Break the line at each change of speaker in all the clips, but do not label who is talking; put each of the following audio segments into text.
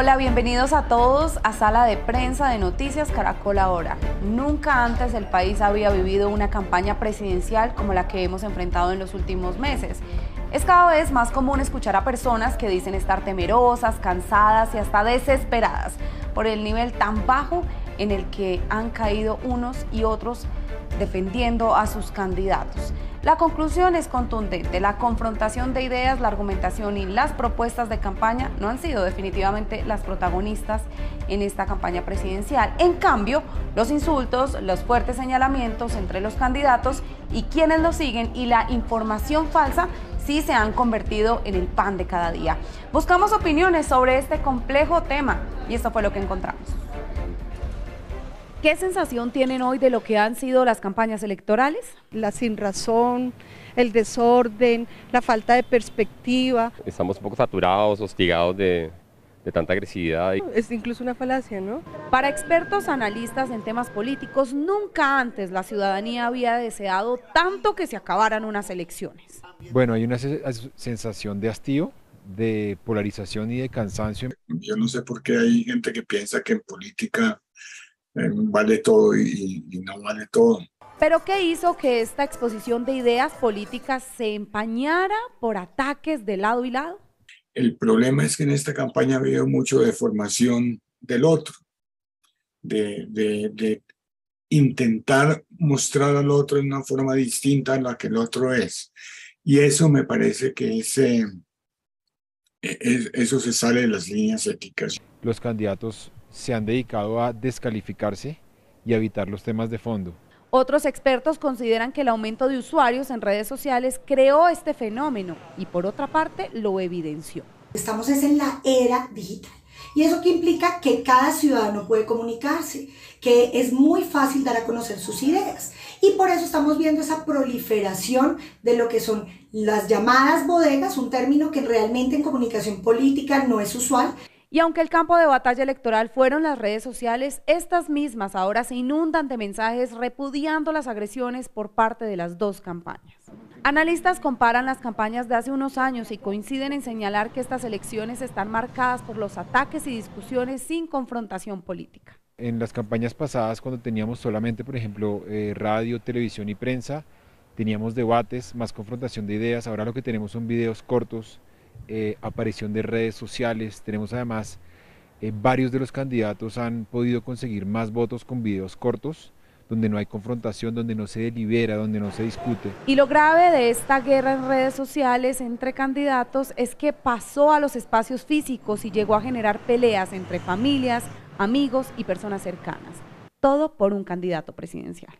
Hola, bienvenidos a todos a Sala de Prensa de Noticias Caracol Ahora. Nunca antes el país había vivido una campaña presidencial como la que hemos enfrentado en los últimos meses. Es cada vez más común escuchar a personas que dicen estar temerosas, cansadas y hasta desesperadas por el nivel tan bajo en el que han caído unos y otros defendiendo a sus candidatos. La conclusión es contundente. La confrontación de ideas, la argumentación y las propuestas de campaña no han sido definitivamente las protagonistas en esta campaña presidencial. En cambio, los insultos, los fuertes señalamientos entre los candidatos y quienes los siguen y la información falsa sí se han convertido en el pan de cada día. Buscamos opiniones sobre este complejo tema y esto fue lo que encontramos. ¿Qué sensación tienen hoy de lo que han sido las campañas electorales?
La sin razón, el desorden, la falta de perspectiva.
Estamos un poco saturados, hostigados de, tanta agresividad.
Es incluso una falacia, ¿no?
Para expertos analistas en temas políticos, nunca antes la ciudadanía había deseado tanto que se acabaran unas elecciones.
Bueno, hay una sensación de hastío, de polarización y de cansancio.
Yo no sé por qué hay gente que piensa que en política vale todo y, no vale todo.
¿Pero qué hizo que esta exposición de ideas políticas se empañara por ataques de lado y lado?
El problema es que en esta campaña ha habido mucho de formación del otro, de, de, intentar mostrar al otro de una forma distinta a la que el otro es. Y eso me parece que ese, e, eso se sale de las líneas éticas.
Los candidatos se han dedicado a descalificarse y a evitar los temas de fondo.
Otros expertos consideran que el aumento de usuarios en redes sociales creó este fenómeno y por otra parte lo evidenció.
Estamos en la era digital y eso que implica que cada ciudadano puede comunicarse, que es muy fácil dar a conocer sus ideas y por eso estamos viendo esa proliferación de lo que son las llamadas bodegas, un término que realmente en comunicación política no es usual.
Y aunque el campo de batalla electoral fueron las redes sociales, estas mismas ahora se inundan de mensajes repudiando las agresiones por parte de las dos campañas. Analistas comparan las campañas de hace unos años y coinciden en señalar que estas elecciones están marcadas por los ataques y discusiones sin confrontación política.
En las campañas pasadas, cuando teníamos solamente, por ejemplo, eh, radio, televisión y prensa, teníamos debates, más confrontación de ideas, ahora lo que tenemos son videos cortos, eh, aparición de redes sociales. Tenemos además, eh, varios de los candidatos han podido conseguir más votos con videos cortos donde no hay confrontación, donde no se delibera, donde no se discute.
Y lo grave de esta guerra en redes sociales entre candidatos es que pasó a los espacios físicos y llegó a generar peleas entre familias, amigos y personas cercanas. Todo por un candidato presidencial.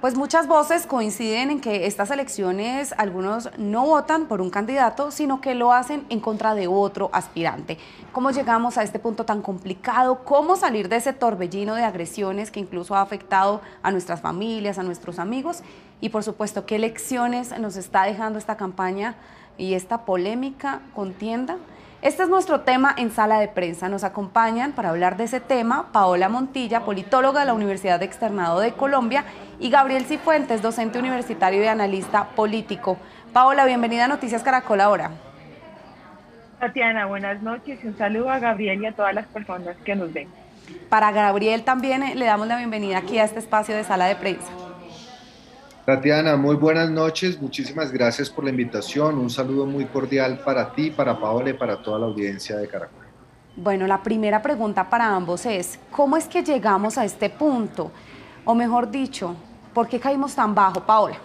Pues muchas voces coinciden en que estas elecciones algunos no votan por un candidato, sino que lo hacen en contra de otro aspirante. ¿Cómo llegamos a este punto tan complicado? ¿Cómo salir de ese torbellino de agresiones que incluso ha afectado a nuestras familias, a nuestros amigos? Y por supuesto, ¿qué lecciones nos está dejando esta campaña y esta polémica contienda? Este es nuestro tema en sala de prensa. Nos acompañan para hablar de ese tema Paola Montilla, politóloga de la Universidad Externado de Colombia, y Gabriel Cifuentes, docente universitario y analista político. Paola, bienvenida a Noticias Caracol ahora.
Tatiana, buenas noches y un saludo a Gabriel y a todas las personas que nos ven.
Para Gabriel también eh, le damos la bienvenida aquí a este espacio de sala de prensa.
Tatiana, muy buenas noches, muchísimas gracias por la invitación, un saludo muy cordial para ti, para Paola y para toda la audiencia de Caracol.
Bueno, la primera pregunta para ambos es, ¿cómo es que llegamos a este punto? O mejor dicho, ¿por qué caímos tan bajo, Paola?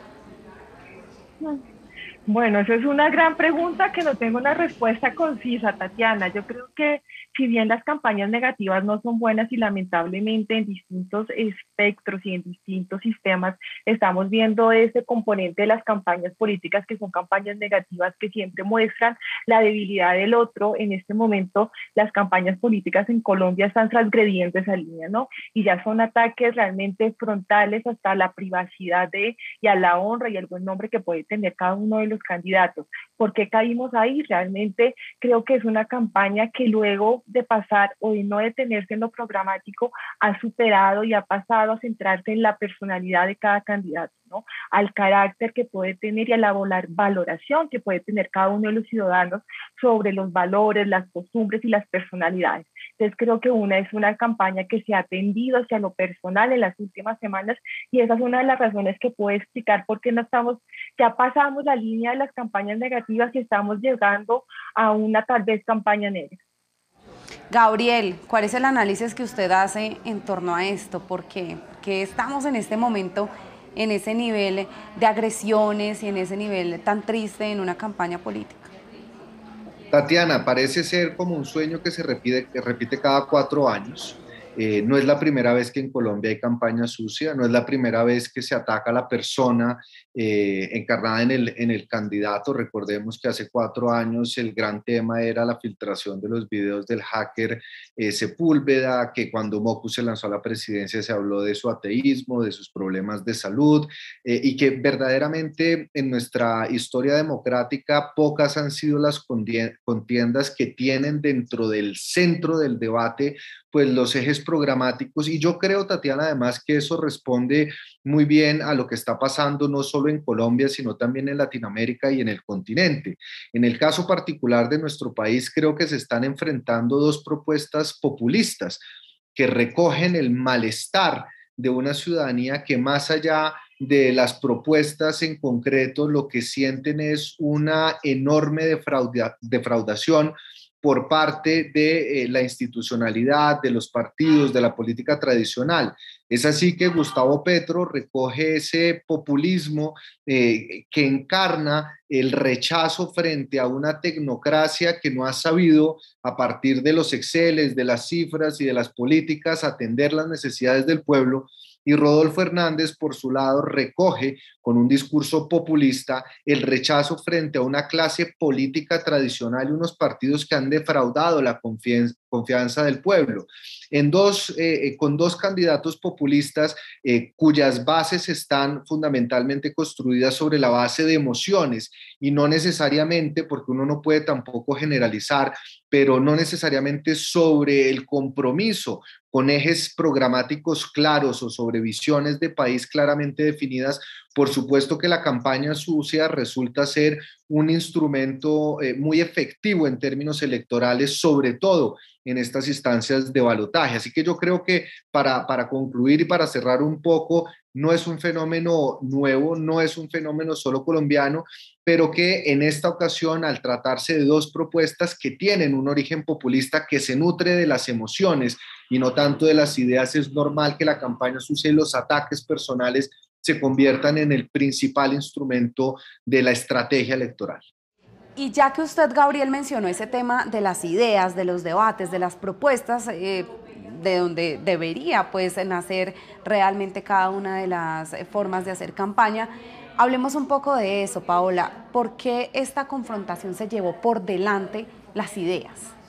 Bueno, esa es una gran pregunta que no tengo una respuesta concisa, Tatiana. Yo creo que si bien las campañas negativas no son buenas y lamentablemente en distintos espectros y en distintos sistemas estamos viendo ese componente de las campañas políticas que son campañas negativas que siempre muestran la debilidad del otro, en este momento las campañas políticas en Colombia están transgrediendo esa línea, ¿no? Y ya son ataques realmente frontales hasta la privacidad de y a la honra y el buen nombre que puede tener cada uno de los candidatos. ¿Por qué caímos ahí? Realmente creo que es una campaña que luego de pasar o de no detenerse en lo programático ha superado y ha pasado a centrarse en la personalidad de cada candidato, ¿no? Al carácter que puede tener y a la valoración que puede tener cada uno de los ciudadanos sobre los valores, las costumbres y las personalidades. Entonces creo que una es una campaña que se ha atendido hacia lo personal en las últimas semanas y esa es una de las razones que puedo explicar por qué no estamos, ya pasamos la línea de las campañas negativas y estamos llegando a una tal vez campaña negra.
Gabriel, ¿cuál es el análisis que usted hace en torno a esto? Porque que estamos en este momento en ese nivel de agresiones y en ese nivel tan triste en una campaña política.
Tatiana, parece ser como un sueño que se repite, que repite cada cuatro años. Eh, no es la primera vez que en Colombia hay campaña sucia, no es la primera vez que se ataca a la persona eh, encarnada en el, en el candidato. Recordemos que hace cuatro años el gran tema era la filtración de los videos del hacker eh, Sepúlveda, que cuando Moku se lanzó a la presidencia se habló de su ateísmo, de sus problemas de salud, y que verdaderamente en nuestra historia democrática pocas han sido las contiendas que tienen dentro del centro del debate pues los ejes programáticos y yo creo, Tatiana, además que eso responde muy bien a lo que está pasando no solo en Colombia, sino también en Latinoamérica y en el continente. En el caso particular de nuestro país, creo que se están enfrentando dos propuestas populistas que recogen el malestar de una ciudadanía que más allá de las propuestas en concreto, lo que sienten es una enorme defraudación por parte de eh, la institucionalidad, de los partidos, de la política tradicional. Es así que Gustavo Petro recoge ese populismo eh, que encarna el rechazo frente a una tecnocracia que no ha sabido, a partir de los exceles, de las cifras y de las políticas, atender las necesidades del pueblo y Rodolfo Hernández, por su lado, recoge con un discurso populista el rechazo frente a una clase política tradicional y unos partidos que han defraudado la confianza, del pueblo. En dos, eh, eh, con dos candidatos populistas eh, cuyas bases están fundamentalmente construidas sobre la base de emociones y no necesariamente, porque uno no puede tampoco generalizar, pero no necesariamente sobre el compromiso con ejes programáticos claros o sobre visiones de país claramente definidas, por supuesto que la campaña sucia resulta ser un instrumento eh, muy efectivo en términos electorales, sobre todo en estas instancias de balotaje. Así que yo creo que para, para concluir y para cerrar un poco, no es un fenómeno nuevo, no es un fenómeno solo colombiano, pero que en esta ocasión, al tratarse de dos propuestas que tienen un origen populista que se nutre de las emociones y no tanto de las ideas, es normal que la campaña sucia los ataques personales se conviertan en el principal instrumento de la estrategia electoral.
Y ya que usted, Gabriel, mencionó ese tema de las ideas, de los debates, de las propuestas, eh, de donde debería pues nacer realmente cada una de las formas de hacer campaña, hablemos un poco de eso, Paola. ¿Por qué esta confrontación se llevó por delante las ideas?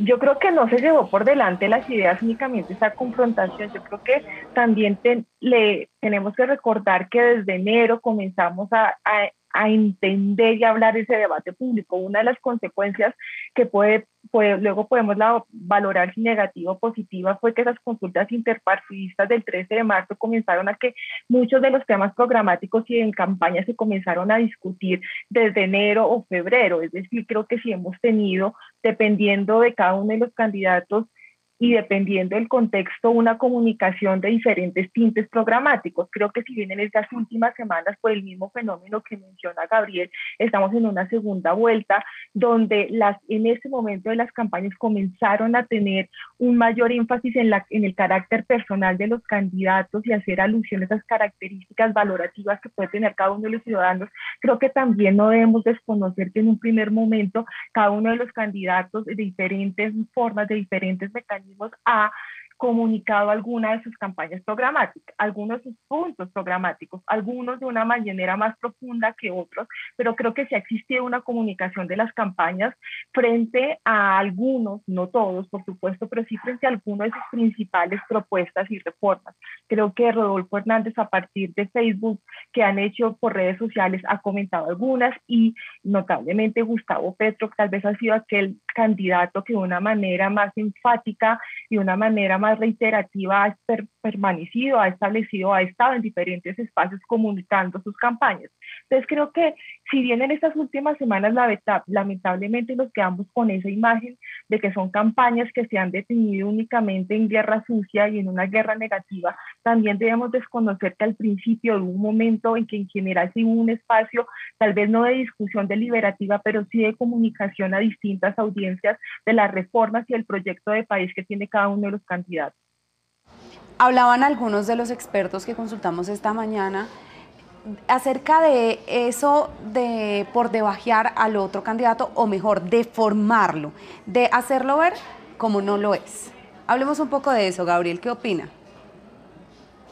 Yo creo que no se llevó por delante las ideas únicamente esa confrontación. Yo creo que también le, tenemos que recordar que desde enero comenzamos a, a entender y hablar ese debate público. Una de las consecuencias que puede, luego podemos valorar si negativa o positiva fue que esas consultas interpartidistas del 13 de marzo comenzaron a que muchos de los temas programáticos y en campaña se comenzaron a discutir desde enero o febrero. Es decir, creo que sí hemos tenido, dependiendo de cada uno de los candidatos, y dependiendo del contexto, una comunicación de diferentes tintes programáticos. Creo que si bien en estas últimas semanas, por el mismo fenómeno que menciona Gabriel, estamos en una segunda vuelta donde las, en ese momento de las campañas comenzaron a tener un mayor énfasis en, la, en el carácter personal de los candidatos y hacer alusión a esas características valorativas que puede tener cada uno de los ciudadanos. Creo que también no debemos desconocer que en un primer momento cada uno de los candidatos de diferentes formas, de diferentes mecanismos, a comunicado alguna de sus campañas programáticas, algunos de sus puntos programáticos, algunos de una manera más profunda que otros, pero creo que sí ha existido una comunicación de las campañas frente a algunos, no todos, por supuesto, pero sí frente a algunas de sus principales propuestas y reformas. Creo que Rodolfo Hernández, a partir de Facebook, que han hecho por redes sociales, ha comentado algunas y notablemente Gustavo Petro, tal vez ha sido aquel candidato que de una manera más enfática y de una manera más reiterativa ha permanecido, ha establecido, ha estado en diferentes espacios comunicando sus campañas. Entonces creo que si bien en estas últimas semanas lamentablemente nos quedamos con esa imagen de que son campañas que se han detenido únicamente en guerra sucia y en una guerra negativa, también debemos desconocer que al principio de un momento en que en general sí hubo un espacio, tal vez no de discusión deliberativa, pero sí de comunicación a distintas audiencias de las reformas y el proyecto de país que tiene cada uno de los candidatos.
Hablaban algunos de los expertos que consultamos esta mañana acerca de eso de por debajear al otro candidato o mejor, de formarlo, de hacerlo ver como no lo es. Hablemos un poco de eso, Gabriel, ¿qué opina?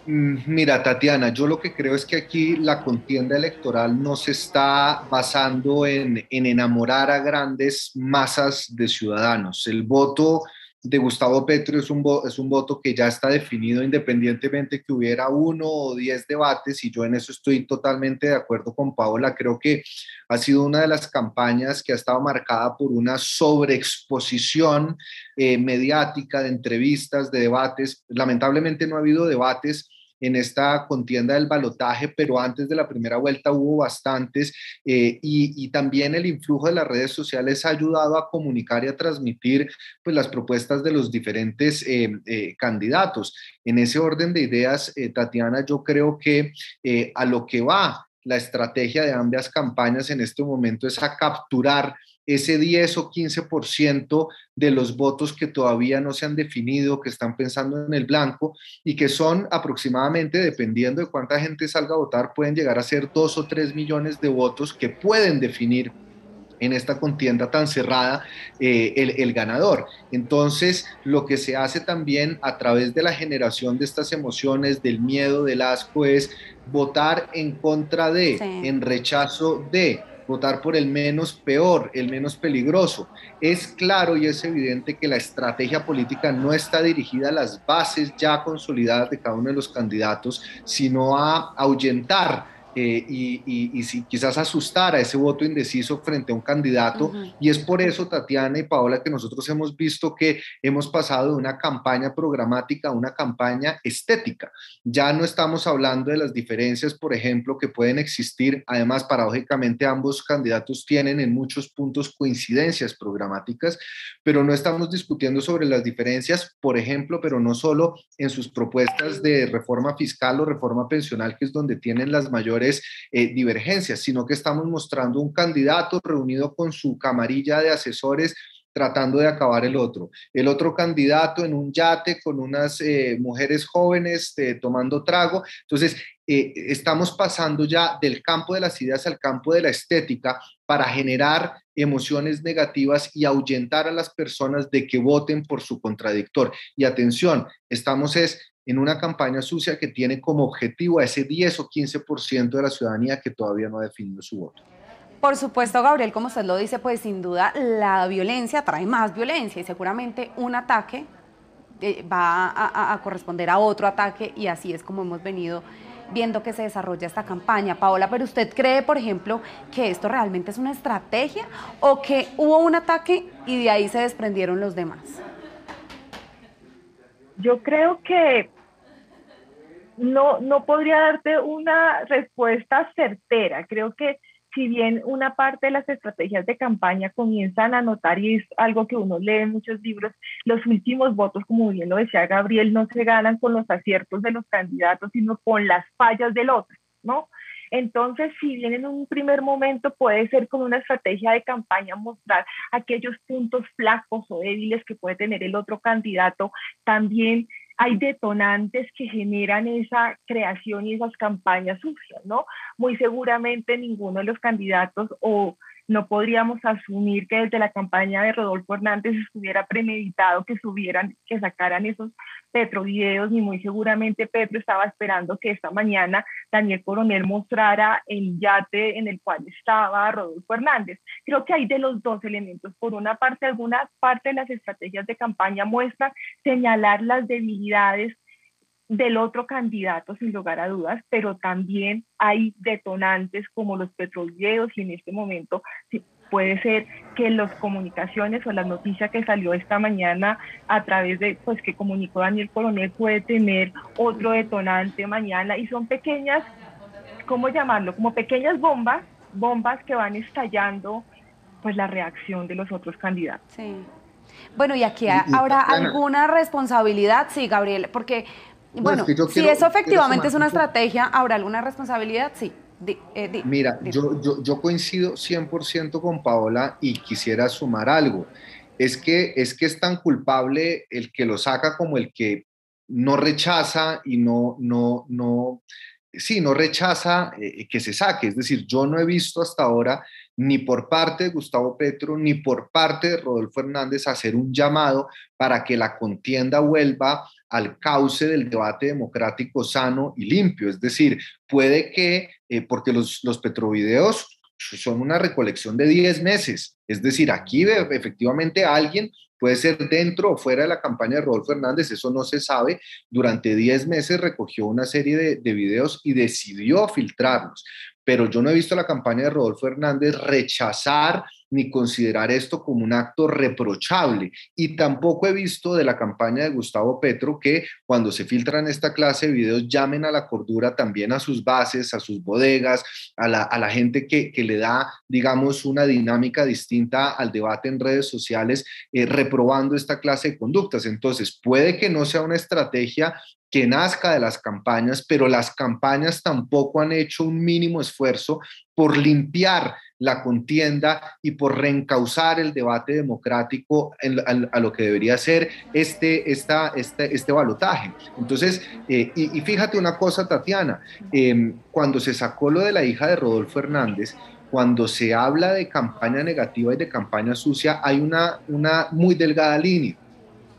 Mm, mira, Tatiana, yo lo que creo es que aquí la contienda electoral no se está basando en, en enamorar a grandes masas de ciudadanos. El voto de Gustavo Petro es un, es un voto que ya está definido independientemente que hubiera uno o diez debates y yo en eso estoy totalmente de acuerdo con Paola. Creo que ha sido una de las campañas que ha estado marcada por una sobreexposición eh, mediática de entrevistas, de debates. Lamentablemente no ha habido debates en esta contienda del balotaje, pero antes de la primera vuelta hubo bastantes eh, y, también el influjo de las redes sociales ha ayudado a comunicar y a transmitir pues, las propuestas de los diferentes eh, eh, candidatos. En ese orden de ideas, Tatiana, yo creo que a lo que va la estrategia de ambas campañas en este momento es a capturar ese 10 o 15% de los votos que todavía no se han definido, que están pensando en el blanco y que son aproximadamente, dependiendo de cuánta gente salga a votar, pueden llegar a ser 2 o 3 millones de votos que pueden definir en esta contienda tan cerrada eh, el, el, ganador. Entonces, lo que se hace también a través de la generación de estas emociones, del miedo, del asco, es votar en contra de, en rechazo de, votar por el menos peor, el menos peligroso. Es claro y es evidente que la estrategia política no está dirigida a las bases ya consolidadas de cada uno de los candidatos, sino a ahuyentar eh, y, si, quizás asustar a ese voto indeciso frente a un candidato. Y es por eso, Tatiana y Paola, que nosotros hemos visto que hemos pasado de una campaña programática a una campaña estética. Ya no estamos hablando de las diferencias, por ejemplo, que pueden existir. Además, paradójicamente, ambos candidatos tienen en muchos puntos coincidencias programáticas, pero no estamos discutiendo sobre las diferencias, por ejemplo, pero no solo en sus propuestas de reforma fiscal o reforma pensional, que es donde tienen las mayores eh, divergencias, sino que estamos mostrando un candidato reunido con su camarilla de asesores tratando de acabar el otro. El otro candidato en un yate con unas eh, mujeres jóvenes eh, tomando trago. Entonces, estamos pasando ya del campo de las ideas al campo de la estética para generar emociones negativas y ahuyentar a las personas de que voten por su contradictor. Y atención, estamos es en una campaña sucia que tiene como objetivo a ese 10 o 15% de la ciudadanía que todavía no ha definido su voto.
Por supuesto, Gabriel, como usted lo dice, pues sin duda la violencia trae más violencia y seguramente un ataque eh, va a, corresponder a otro ataque y así es como hemos venido viendo que se desarrolla esta campaña. Paola, pero usted cree, por ejemplo, que esto realmente es una estrategia o que hubo un ataque y de ahí se desprendieron los demás?
Yo creo que no, no podría darte una respuesta certera. Creo que si bien una parte de las estrategias de campaña comienzan a notar, y es algo que uno lee en muchos libros, los últimos votos, como bien lo decía Gabriel, no se ganan con los aciertos de los candidatos, sino con las fallas del otro, ¿no? Entonces, si bien en un primer momento puede ser con una estrategia de campaña mostrar aquellos puntos flacos o débiles que puede tener el otro candidato, también hay detonantes que generan esa creación y esas campañas sucias, ¿no? Muy seguramente ninguno de los candidatos o no podríamos asumir que desde la campaña de Rodolfo Hernández estuviera premeditado que subieran, que sacaran esos Petro-videos, ni muy seguramente Petro estaba esperando que esta mañana Daniel Coronel mostrara el yate en el cual estaba Rodolfo Hernández. Creo que hay de los dos elementos. Por una parte, alguna parte de las estrategias de campaña muestran señalar las debilidades del otro candidato, sin lugar a dudas, pero también hay detonantes como los petroleros y en este momento puede ser que las comunicaciones o la noticia que salió esta mañana a través de, pues que comunicó Daniel Coronel puede tener otro detonante mañana y son pequeñas, ¿cómo llamarlo? Como pequeñas bombas, bombas que van estallando pues la reacción de los otros candidatos.
Sí. Bueno, y aquí habrá alguna responsabilidad, sí, Gabriel, porque bueno, si eso efectivamente es una estrategia, ¿habrá alguna responsabilidad? Sí.
Eh, Mira, yo, yo, yo, coincido 100% con Paola y quisiera sumar algo. Es que, es que es tan culpable el que lo saca como el que no rechaza y no, no, no, sí, no rechaza eh, que se saque. Es decir, yo no he visto hasta ahora ni por parte de Gustavo Petro ni por parte de Rodolfo Hernández hacer un llamado para que la contienda vuelva al cauce del debate democrático sano y limpio. Es decir, puede que, eh, porque los, los petrovideos son una recolección de 10 meses, es decir, aquí efectivamente alguien puede ser dentro o fuera de la campaña de Rodolfo Hernández, eso no se sabe, durante 10 meses recogió una serie de, de videos y decidió filtrarlos. Pero yo no he visto la campaña de Rodolfo Hernández rechazar ni considerar esto como un acto reprochable. Y tampoco he visto de la campaña de Gustavo Petro que cuando se filtran esta clase de videos llamen a la cordura también a sus bases, a sus bodegas, a la, gente que, le da, digamos, una dinámica distinta al debate en redes sociales, eh, reprobando esta clase de conductas. Entonces, puede que no sea una estrategia que nazca de las campañas, pero las campañas tampoco han hecho un mínimo esfuerzo por limpiar la contienda y por reencauzar el debate democrático a, lo que debería ser este, esta, este, este balotaje. Entonces, eh, y, fíjate una cosa, Tatiana, em, cuando se sacó lo de la hija de Rodolfo Hernández, cuando se habla de campaña negativa y de campaña sucia, hay una, una muy delgada línea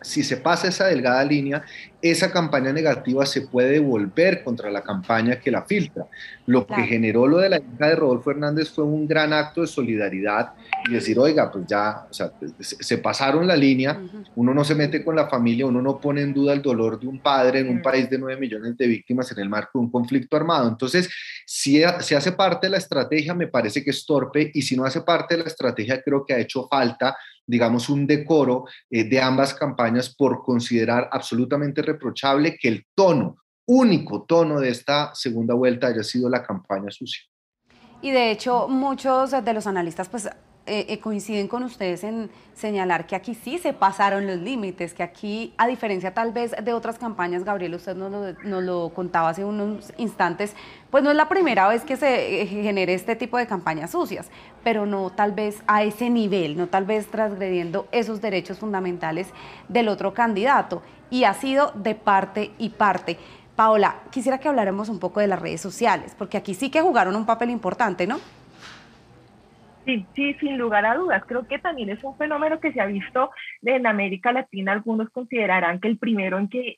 si se pasa esa delgada línea, esa campaña negativa se puede volver contra la campaña que la filtra. Lo que generó lo de la hija de Rodolfo Hernández fue un gran acto de solidaridad y decir, oiga, pues ya, o sea, se pasaron la línea, uno no se mete con la familia, uno no pone en duda el dolor de un padre en un país de 9 millones de víctimas en el marco de un conflicto armado. Entonces, si, si hace parte de la estrategia, me parece que es torpe y si no hace parte de la estrategia, creo que ha hecho falta digamos, un decoro eh, de ambas campañas por considerar absolutamente reprochable que el tono, único tono de esta segunda vuelta haya sido la campaña sucia.
Y de hecho, muchos de los analistas pues eh, eh, coinciden con ustedes en señalar que aquí sí se pasaron los límites, que aquí, a diferencia tal vez de otras campañas, Gabriel, usted nos lo, nos lo contaba hace unos instantes, pues no es la primera vez que se eh, genere este tipo de campañas sucias, pero no tal vez a ese nivel, no tal vez transgrediendo esos derechos fundamentales del otro candidato. Y ha sido de parte y parte. Paola, quisiera que habláramos un poco de las redes sociales, porque aquí sí que jugaron un papel importante, ¿no?
Sí, sí, sin lugar a dudas. Creo que también es un fenómeno que se ha visto en América Latina. Algunos considerarán que el primero en que,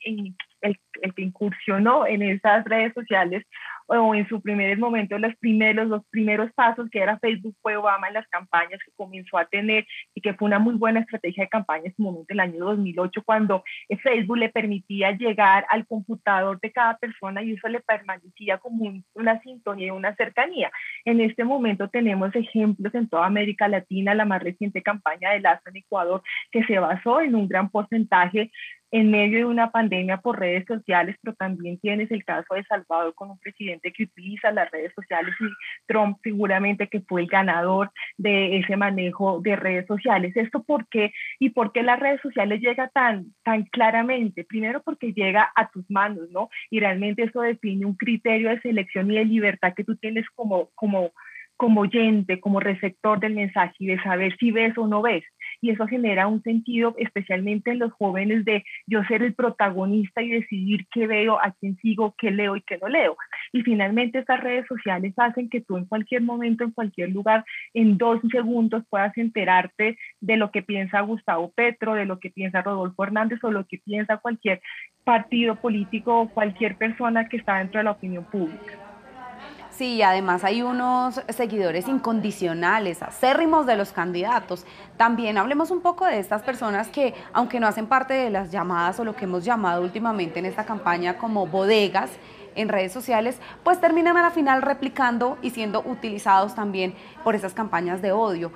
el, el que incursionó en esas redes sociales o en su primer momento los primeros, los primeros pasos que era Facebook fue Obama en las campañas que comenzó a tener y que fue una muy buena estrategia de campaña en su momento, el año 2008, cuando Facebook le permitía llegar al computador de cada persona y eso le permanecía como una sintonía y una cercanía. En este momento tenemos ejemplos en toda América Latina, la más reciente campaña de Lazo en Ecuador, que se basó en un gran porcentaje en medio de una pandemia por redes sociales, pero también tienes el caso de Salvador con un presidente que utiliza las redes sociales y Trump seguramente que fue el ganador de ese manejo de redes sociales. ¿Esto por qué? ¿Y por qué las redes sociales llega tan, tan claramente? Primero porque llega a tus manos, ¿no? Y realmente eso define un criterio de selección y de libertad que tú tienes como, como, como oyente, como receptor del mensaje y de saber si ves o no ves. Y eso genera un sentido, especialmente en los jóvenes, de yo ser el protagonista y decidir qué veo, a quién sigo, qué leo y qué no leo. Y finalmente estas redes sociales hacen que tú en cualquier momento, en cualquier lugar, en dos segundos puedas enterarte de lo que piensa Gustavo Petro, de lo que piensa Rodolfo Hernández o lo que piensa cualquier partido político o cualquier persona que está dentro de la opinión pública.
Sí, además hay unos seguidores incondicionales, acérrimos de los candidatos. También hablemos un poco de estas personas que, aunque no hacen parte de las llamadas o lo que hemos llamado últimamente en esta campaña como bodegas en redes sociales, pues terminan a la final replicando y siendo utilizados también por esas campañas de odio.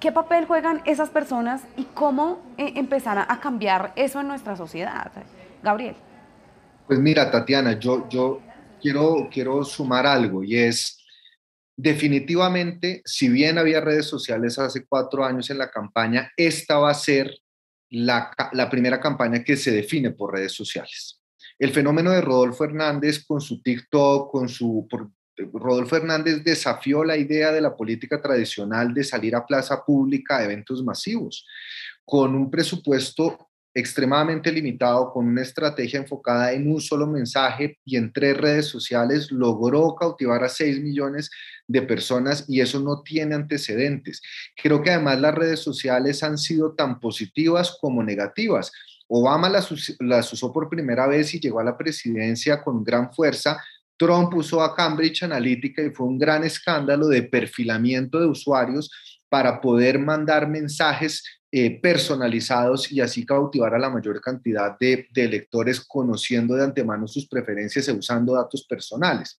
¿Qué papel juegan esas personas y cómo eh, empezar a cambiar eso en nuestra sociedad? Gabriel.
Pues mira, Tatiana, yo, yo quiero, sumar algo y es, definitivamente, si bien había redes sociales hace cuatro años en la campaña, esta va a ser la, primera campaña que se define por redes sociales. El fenómeno de Rodolfo Hernández con su TikTok, con su... Rodolfo Hernández desafió la idea de la política tradicional de salir a plaza pública a eventos masivos, con un presupuesto extremadamente limitado, con una estrategia enfocada en un solo mensaje y en tres redes sociales, logró cautivar a 6 millones de personas y eso no tiene antecedentes. Creo que además las redes sociales han sido tan positivas como negativas. Obama las, las usó por primera vez y llegó a la presidencia con gran fuerza, Trump usó a Cambridge Analytica y fue un gran escándalo de perfilamiento de usuarios para poder mandar mensajes eh, personalizados y así cautivar a la mayor cantidad de, de electores conociendo de antemano sus preferencias y usando datos personales.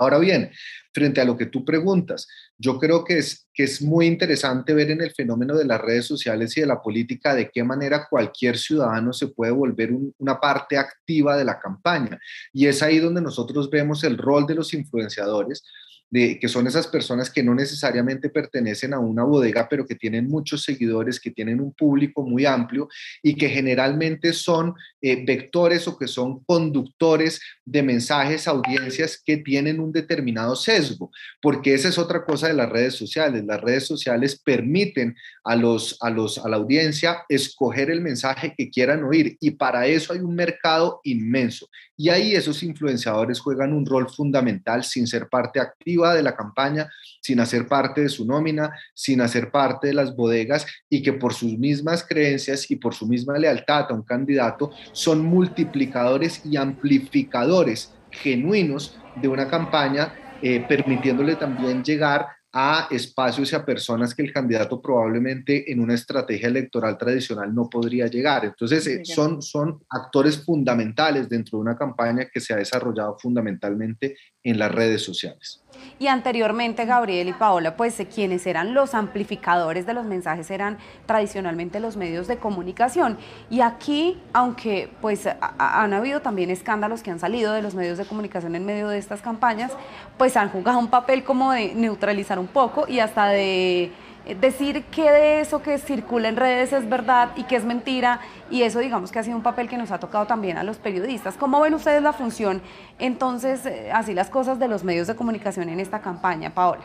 Ahora bien, frente a lo que tú preguntas, yo creo que es, que es muy interesante ver en el fenómeno de las redes sociales y de la política de qué manera cualquier ciudadano se puede volver una parte activa de la campaña. Y es ahí donde nosotros vemos el rol de los influenciadores, que son esas personas que no necesariamente pertenecen a una bodega, pero que tienen muchos seguidores, que tienen un público muy amplio y que generalmente son eh, vectores o que son conductores de mensajes a audiencias que tienen un determinado sesgo, porque esa es otra cosa de las redes sociales. Las redes sociales permiten a, los, a, los, a la audiencia escoger el mensaje que quieran oír y para eso hay un mercado inmenso. Y ahí esos influenciadores juegan un rol fundamental sin ser parte activa de la campaña, sin hacer parte de su nómina, sin hacer parte de las bodegas y que por sus mismas creencias y por su misma lealtad a un candidato son multiplicadores y amplificadores genuinos de una campaña, eh, permitiéndole también llegar a espacios y a personas que el candidato probablemente en una estrategia electoral tradicional no podría llegar. Entonces, eh, son, son actores fundamentales dentro de una campaña que se ha desarrollado fundamentalmente en las redes sociales.
Y anteriormente, Gabriel y Paola, pues eh, quienes eran los amplificadores de los mensajes eran tradicionalmente los medios de comunicación. Y aquí, aunque pues han habido también escándalos que han salido de los medios de comunicación en medio de estas campañas, pues han jugado un papel como de neutralizar un poco y hasta de decir qué de eso que circula en redes es verdad y qué es mentira, y eso digamos que ha sido un papel que nos ha tocado también a los periodistas. ¿Cómo ven ustedes la función entonces, eh, así las cosas de los medios de comunicación en esta campaña, Paola?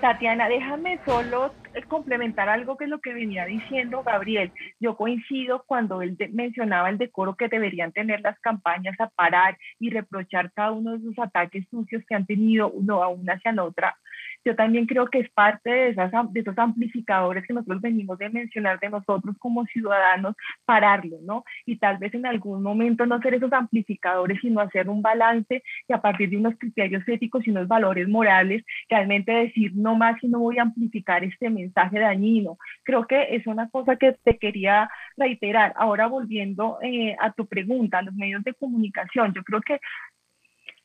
Tatiana, déjame solo eh, complementar algo que es lo que venía diciendo Gabriel. Yo coincido cuando él mencionaba el decoro que deberían tener las campañas a parar y reprochar cada uno de esos ataques sucios que han tenido uno a una hacia la otra yo también creo que es parte de, esas, de esos amplificadores que nosotros venimos de mencionar de nosotros como ciudadanos, pararlo, ¿no? Y tal vez en algún momento no ser esos amplificadores, sino hacer un balance y a partir de unos criterios éticos y unos valores morales, realmente decir no más y no voy a amplificar este mensaje dañino. Creo que es una cosa que te quería reiterar. Ahora volviendo eh, a tu pregunta, los medios de comunicación, yo creo que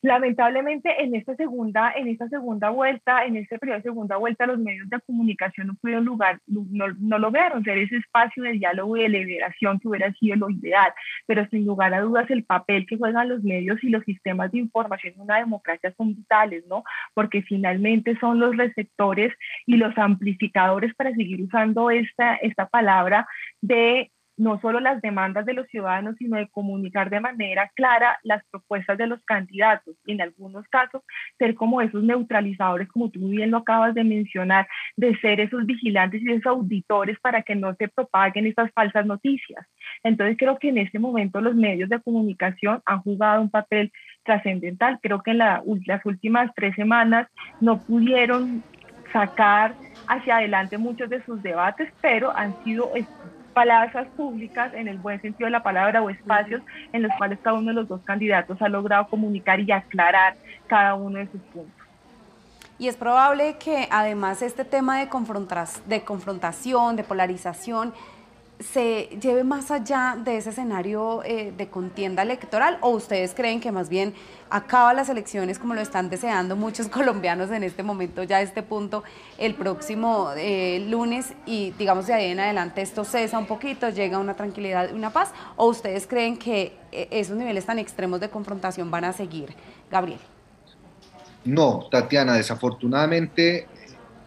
Lamentablemente en esta segunda, en esta segunda vuelta, en este periodo de segunda vuelta, los medios de comunicación no pudieron lugar, no, no lograron ser ese espacio de diálogo y de liberación que hubiera sido lo ideal, pero sin lugar a dudas el papel que juegan los medios y los sistemas de información en una democracia son vitales, ¿no? Porque finalmente son los receptores y los amplificadores para seguir usando esta, esta palabra de no solo las demandas de los ciudadanos, sino de comunicar de manera clara las propuestas de los candidatos y en algunos casos ser como esos neutralizadores, como tú bien lo acabas de mencionar, de ser esos vigilantes y esos auditores para que no se propaguen estas falsas noticias. Entonces creo que en este momento los medios de comunicación han jugado un papel trascendental. Creo que en las últimas tres semanas no pudieron sacar hacia adelante muchos de sus debates, pero han sido plazas públicas en el buen sentido de la palabra o espacios en los cuales cada uno de los dos candidatos ha logrado comunicar y aclarar cada uno de sus puntos.
Y es probable que además este tema de, de confrontación, de polarización, se lleve más allá de ese escenario eh, de contienda electoral o ustedes creen que más bien acaba las elecciones como lo están deseando muchos colombianos en este momento, ya a este punto, el próximo eh, lunes y digamos de ahí en adelante esto cesa un poquito, llega una tranquilidad una paz o ustedes creen que eh, esos niveles tan extremos de confrontación van a seguir? Gabriel.
No, Tatiana, desafortunadamente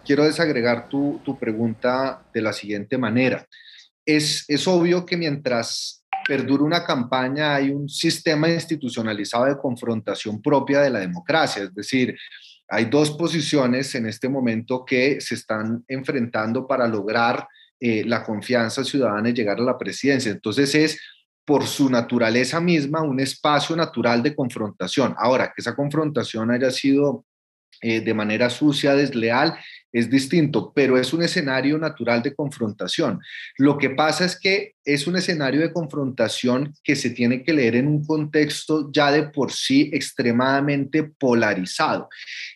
quiero desagregar tu, tu pregunta de la siguiente manera es, obvio que mientras perdura una campaña hay un sistema institucionalizado de confrontación propia de la democracia, es decir, hay dos posiciones en este momento que se están enfrentando para lograr eh, la confianza ciudadana y llegar a la presidencia. Entonces es por su naturaleza misma un espacio natural de confrontación. Ahora, que esa confrontación haya sido eh, de manera sucia, desleal, es distinto, pero es un escenario natural de confrontación. Lo que pasa es que es un escenario de confrontación que se tiene que leer en un contexto ya de por sí extremadamente polarizado.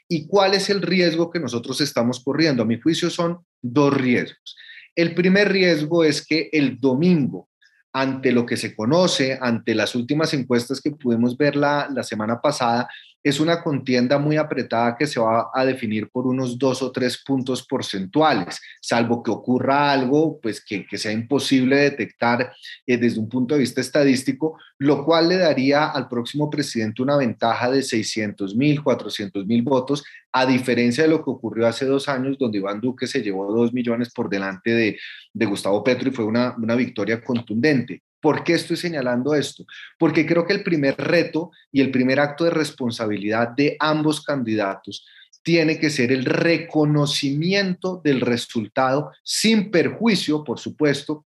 ¿Y cuál es el riesgo que nosotros estamos corriendo? A mi juicio son dos riesgos. El primer riesgo es que el domingo, ante lo que se conoce, ante las últimas encuestas que pudimos ver la, la semana pasada, es una contienda muy apretada que se va a definir por unos dos o tres puntos porcentuales, salvo que ocurra algo pues que, sea imposible detectar eh, desde un punto de vista estadístico, lo cual le daría al próximo presidente una ventaja de 600 mil, 400 mil votos, a diferencia de lo que ocurrió hace dos años, donde Iván Duque se llevó dos millones por delante de, de Gustavo Petro y fue una, una victoria contundente. ¿Por qué estoy señalando esto? Porque creo que el primer reto y el primer acto de responsabilidad de ambos candidatos tiene que ser el reconocimiento del resultado sin perjuicio, por supuesto,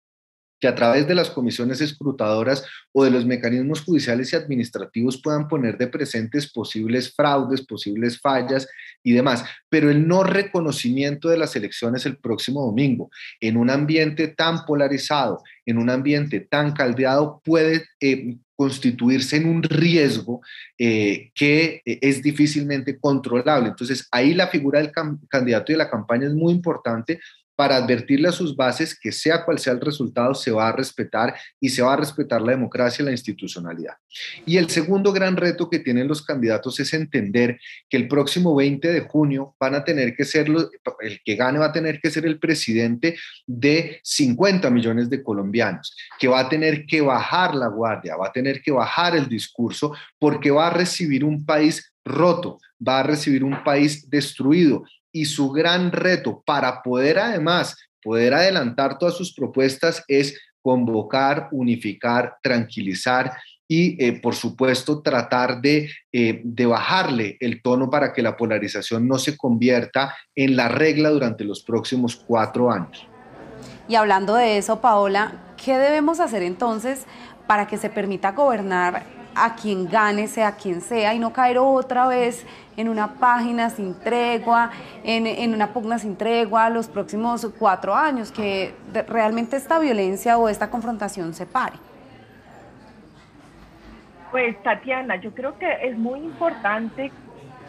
que a través de las comisiones escrutadoras o de los mecanismos judiciales y administrativos puedan poner de presentes posibles fraudes, posibles fallas y demás. Pero el no reconocimiento de las elecciones el próximo domingo en un ambiente tan polarizado, en un ambiente tan caldeado, puede eh, constituirse en un riesgo eh, que eh, es difícilmente controlable. Entonces, ahí la figura del candidato y de la campaña es muy importante para advertirle a sus bases que sea cual sea el resultado, se va a respetar y se va a respetar la democracia y la institucionalidad. Y el segundo gran reto que tienen los candidatos es entender que el próximo 20 de junio van a tener que ser, el que gane va a tener que ser el presidente de 50 millones de colombianos, que va a tener que bajar la guardia, va a tener que bajar el discurso, porque va a recibir un país roto, va a recibir un país destruido y su gran reto para poder además poder adelantar todas sus propuestas es convocar, unificar, tranquilizar y, eh, por supuesto, tratar de, eh, de bajarle el tono para que la polarización no se convierta en la regla durante los próximos cuatro años.
Y hablando de eso, Paola, ¿qué debemos hacer entonces para que se permita gobernar a quien gane, sea quien sea, y no caer otra vez en una página sin tregua, en, una pugna sin tregua los próximos cuatro años, que realmente esta violencia o esta confrontación se pare.
Pues Tatiana, yo creo que es muy importante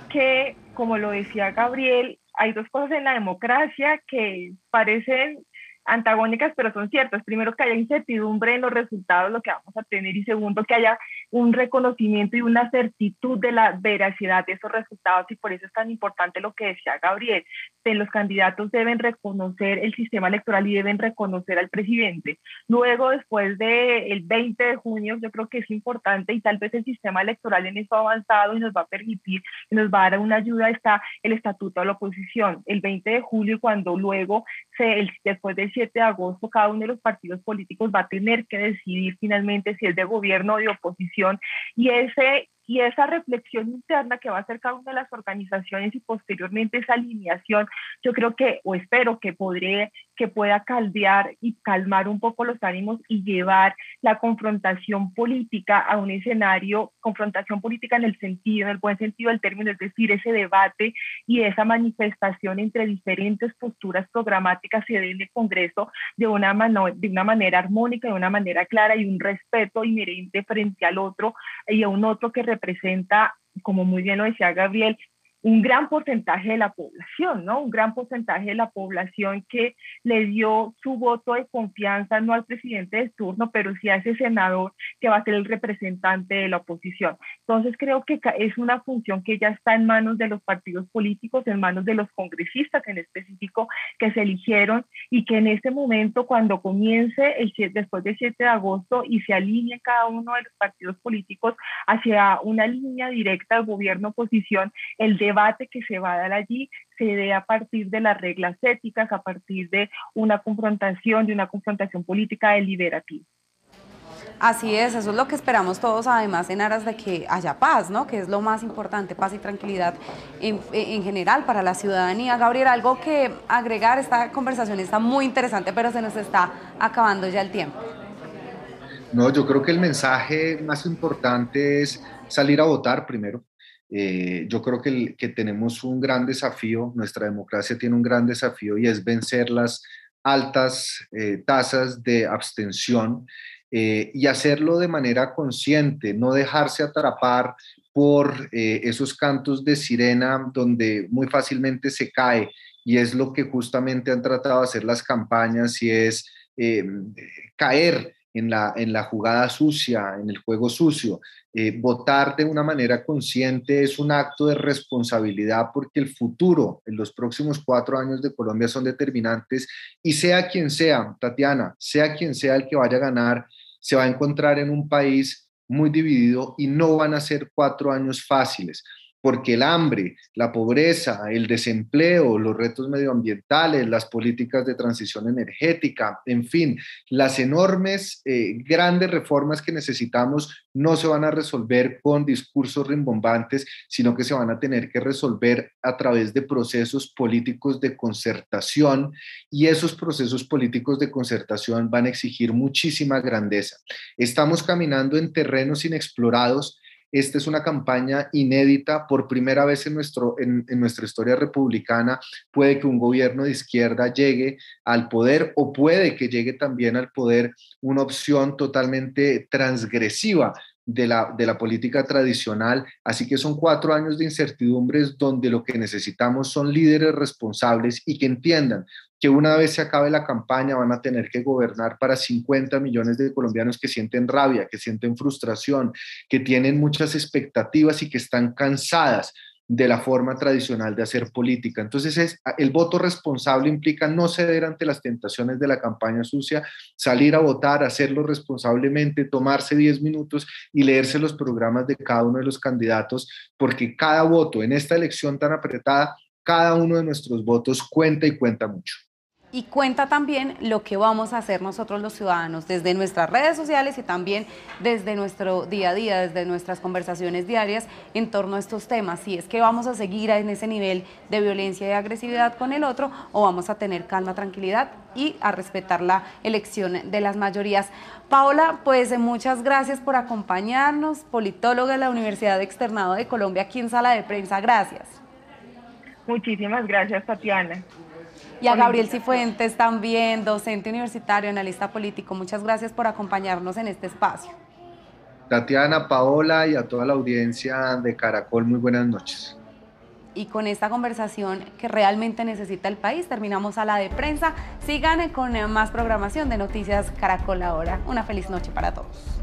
que, como lo decía Gabriel, hay dos cosas en la democracia que parecen antagónicas, pero son ciertas. Primero, que haya incertidumbre en los resultados, lo que vamos a tener, y segundo, que haya un reconocimiento y una certitud de la veracidad de esos resultados y por eso es tan importante lo que decía Gabriel. los candidatos deben reconocer el sistema electoral y deben reconocer al presidente. Luego, después del 20 de junio, yo creo que es importante y tal vez el sistema electoral en eso ha avanzado y nos va a permitir y nos va a dar una ayuda, está el estatuto de la oposición. El 20 de julio, cuando luego, el, después del 7 de agosto, cada uno de los partidos políticos va a tener que decidir finalmente si es de gobierno o de oposición y ese y esa reflexión interna que va a hacer cada una de las organizaciones y posteriormente esa alineación, yo creo que o espero que podré que pueda caldear y calmar un poco los ánimos y llevar la confrontación política a un escenario, confrontación política en el sentido, en el buen sentido del término, es decir, ese debate y esa manifestación entre diferentes posturas programáticas se dé en el Congreso de una, de una manera armónica, de una manera clara y un respeto inherente frente al otro y a un otro que representa, como muy bien lo decía Gabriel, un gran porcentaje de la población, ¿no? Un gran porcentaje de la población que le dio su voto de confianza no al presidente de turno, pero sí a ese senador que va a ser el representante de la oposición. Entonces creo que es una función que ya está en manos de los partidos políticos, en manos de los congresistas en específico que se eligieron y que en este momento cuando comience el, después del 7 de agosto y se alinee cada uno de los partidos políticos hacia una línea directa de gobierno-oposición, el de debate que se va a dar allí se dé a partir de las reglas éticas, a partir de una confrontación, de una confrontación política deliberativa.
Así es, eso es lo que esperamos todos, además en aras de que haya paz, ¿no? Que es lo más importante, paz y tranquilidad en, en, general para la ciudadanía. Gabriel, algo que agregar, esta conversación está muy interesante, pero se nos está acabando ya el tiempo.
No, yo creo que el mensaje más importante es salir a votar primero. Eh, yo creo que, que, tenemos un gran desafío, nuestra democracia tiene un gran desafío y es vencer las altas eh, tasas de abstención eh, y hacerlo de manera consciente, no dejarse atrapar por esos cantos de sirena donde muy fácilmente se cae y es lo que justamente han tratado de hacer las campañas y es caer en la, en la jugada sucia, en el juego sucio. Eh, votar de una manera consciente es un acto de responsabilidad porque el futuro en los próximos cuatro años de Colombia son determinantes y sea quien sea, Tatiana, sea quien sea el que vaya a ganar, se va a encontrar en un país muy dividido y no van a ser cuatro años fáciles porque el hambre, la pobreza, el desempleo, los retos medioambientales, las políticas de transición energética, en fin, las enormes, eh, grandes reformas que necesitamos no se van a resolver con discursos rimbombantes, sino que se van a tener que resolver a través de procesos políticos de concertación y esos procesos políticos de concertación van a exigir muchísima grandeza. Estamos caminando en terrenos inexplorados esta es una campaña inédita, por primera vez en, nuestro, en, nuestra historia republicana. Puede que un gobierno de izquierda llegue al poder o puede que llegue también al poder una opción totalmente transgresiva de la, de la, política tradicional. Así que son cuatro años de incertidumbres donde lo que necesitamos son líderes responsables y que entiendan que una vez se acabe la campaña van a tener que gobernar para 50 millones de colombianos que sienten rabia, que sienten frustración, que tienen muchas expectativas y que están cansadas de la forma tradicional de hacer política. Entonces, es, el voto responsable implica no ceder ante las tentaciones de la campaña sucia, salir a votar, hacerlo responsablemente, tomarse 10 minutos y leerse los programas de cada uno de los candidatos, porque cada voto en esta elección tan apretada, cada uno de nuestros votos cuenta y cuenta mucho
y cuenta también lo que vamos a hacer nosotros los ciudadanos desde nuestras redes sociales y también desde nuestro día a día, desde nuestras conversaciones diarias en torno a estos temas. Si es que vamos a seguir en ese nivel de violencia y agresividad con el otro o vamos a tener calma, tranquilidad y a respetar la elección de las mayorías. Paola, pues muchas gracias por acompañarnos, politóloga de la Universidad Externado de Colombia aquí en Sala de Prensa. Gracias.
Muchísimas gracias, Tatiana.
Y a Gabriel Cifuentes también, docente universitario, analista político. Muchas gracias por acompañarnos en este espacio.
Tatiana, Paola y a toda la audiencia de Caracol, muy buenas noches.
Y con esta conversación que realmente necesita el país, terminamos a la de prensa. Sigan con más programación de Noticias Caracol ahora. Una feliz noche para todos.